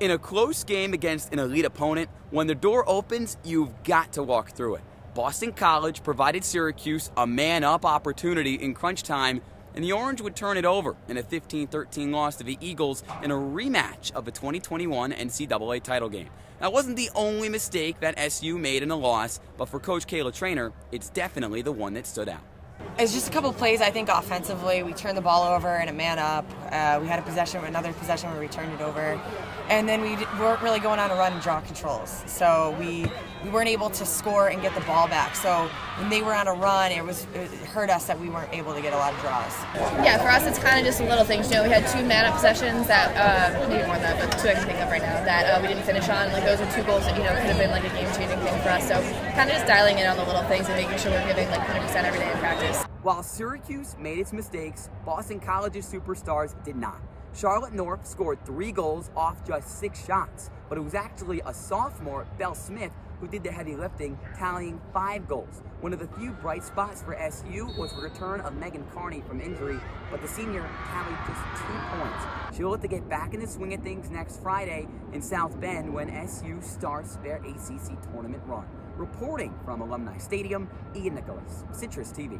In a close game against an elite opponent, when the door opens, you've got to walk through it. Boston College provided Syracuse a man up opportunity in crunch time, and the Orange would turn it over in a 15 13 loss to the Eagles in a rematch of the 2021 NCAA title game. That wasn't the only mistake that SU made in a loss, but for Coach Kayla Treanor, it's definitely the one that stood out. It's just a couple plays. I think offensively, we turned the ball over in a man up. Uh, we had a possession, another possession where we turned it over, and then we weren't really going on a run and draw controls. So we we weren't able to score and get the ball back. So when they were on a run, it was it hurt us that we weren't able to get a lot of draws. Yeah, for us, it's kind of just little things. You know, we had two man up possessions that uh, maybe more than that, but two I can think of right now that uh, we didn't finish on. Like those are two goals that you know could have been like a game changing thing for us. So kind of just dialing in on the little things and making sure we're giving like 100% every day in practice. While Syracuse made its mistakes, Boston College's superstars did not. Charlotte North scored three goals off just six shots, but it was actually a sophomore, Belle Smith, who did the heavy lifting, tallying five goals. One of the few bright spots for SU was the return of Megan Carney from injury, but the senior tallied just two points. She'll have to get back in the swing of things next Friday in South Bend when SU starts their ACC tournament run. Reporting from Alumni Stadium, Ian Nicholas, Citrus TV.